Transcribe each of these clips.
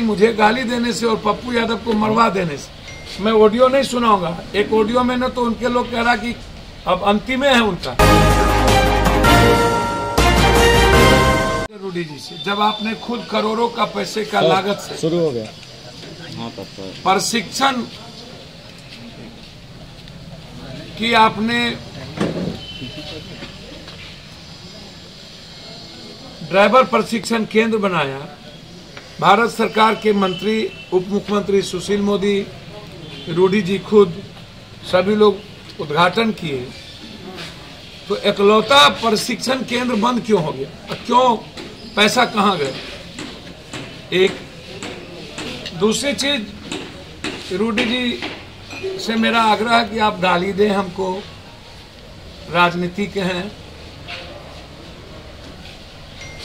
मुझे गाली देने से और पप्पू यादव को मरवा देने से। मैं ऑडियो नहीं सुनाऊँगा। एक ऑडियो में ना तो उनके लोग कह रहा कि अब अंतिम है उनका। रूडी जी से जब आपने खुद करोड़ों का पैसे का लागत से शुरू हो गया। हाँ तो प्रशिक्षण की आपने ड्राइवर प्रशिक्षण केंद्र बनाया भारत सरकार के मंत्री उप मुख्यमंत्री सुशील मोदी रूडी जी खुद, सभी लोग उद्घाटन किए। तो एकलौता प्रशिक्षण केंद्र बंद क्यों हो गया? क्यों पैसा कहाँ गया? एक। दूसरी चीज़ रूडी जी से मेरा आग्रह है कि आप गाली दें हमको। राजनीति के हैं।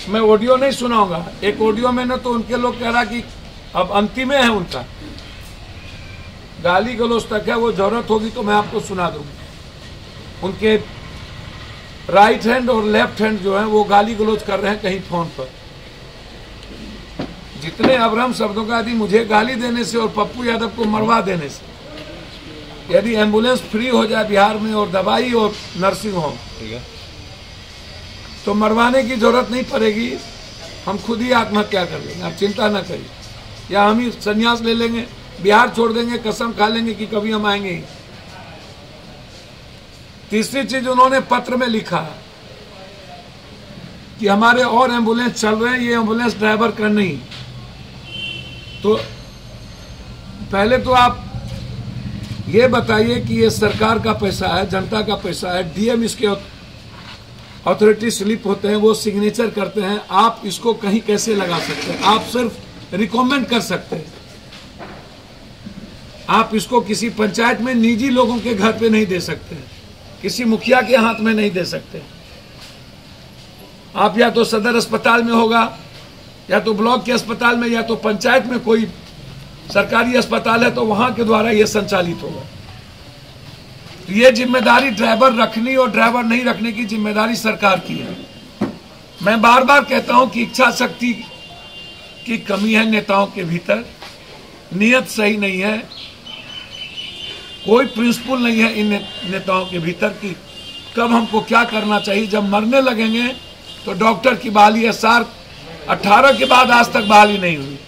मैं ऑडियो नहीं सुनाऊँगा। एक ऑडियो में ना तो उनके लोग कह रहा कि अब अंतिम है उनका। गाली गलोच तक है, वो ज़रूरत होगी तो मैं आपको सुना दूँगा। उनके राइट हैंड और लेफ़्ट हैंड जो है, वो गाली गलोच कर रहे हैं कहीं फ़ोन पर। जितने अभ्रम शब्दों का यदि मुझे गाली देने से और पप्पू यादव को मरवा देने से। यदि एंबुलेंस फ्री हो जाए बिहार में और दवाई और नर्सिंग होम ठीक है। तो मरवाने की ज़रूरत नहीं पड़ेगी। हम खुद ही आत्महत्या कर लेंगे। आप चिंता ना करिए। या हम ही संन्यास ले लेंगे, बिहार छोड़ देंगे, कसम खा लेंगे कि कभी हम आएँगे तीसरी चीज़ उन्होंने पत्र में लिखा कि हमारे और एंबुलेंस चल रहे हैं, ये एंबुलेंस ड्राइवर का नहीं। तो पहले तो आप ये बताइए कि ये सरकार का पैसा है, जनता का पैसा है, डीएम इसके अथॉरिटी स्लिप होते हैं, वो सिग्नेचर करते हैं। आप इसको कहीं कैसे लगा सकते हैं? आप सिर्फ़ रिकमेंड कर सकते हैं। आप इसको किसी पंचायत में निजी लोगों के घर पे नहीं दे सकते किसी मुखिया के हाथ में नहीं दे सकते आप या तो सदर अस्पताल में होगा, या तो ब्लॉक के अस्पताल में, या तो पंचायत में कोई सरकारी अस्पताल है तो वहाँ के द्वारा यह संचालित होगा। ये ज़िम्मेदारी ड्राइवर रखनी और ड्राइवर नहीं रखने की ज़िम्मेदारी सरकार की है। मैं बार बार कहता हूँ कि इच्छा शक्ति की कमी है नेताओं के भीतर। नियत सही नहीं है। कोई प्रिंसिपल नहीं है इन नेताओं के भीतर कि कब हमको क्या करना चाहिए। जब मरने लगेंगे तो डॉक्टर की बहाली एस आर अठारह के बाद आज तक बहाली नहीं हुई।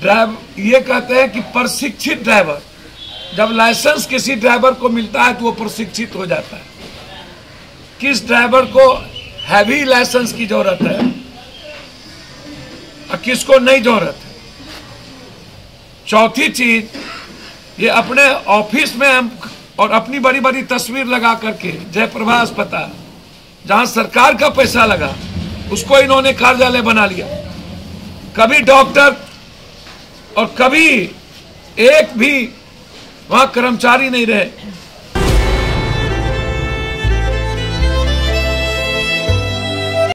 ड्राइव, ये कहते हैं कि प्रशिक्षित ड्राइवर जब लाइसेंस किसी ड्राइवर को मिलता है तो वो प्रशिक्षित हो जाता है। किस ड्राइवर को हैवी लाइसेंस की ज़रूरत है और किसको नहीं ज़रूरत है? चौथी चीज़, ये अपने ऑफ़िस में हम और अपनी बड़ी बड़ी तस्वीर लगा करके जयप्रभा अस्पताल, जहाँ सरकार का पैसा लगा, उसको इन्होंने कार्यालय बना लिया। कभी डॉक्टर और कभी एक भी वहाँ कर्मचारी नहीं रहे।